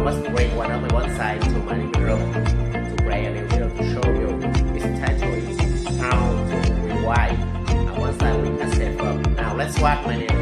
I must bring one of my bonsai to my room to bring a video to show you. Its title is How to Rewind. And bonsai we can step up. Now let's watch my new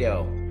boarding.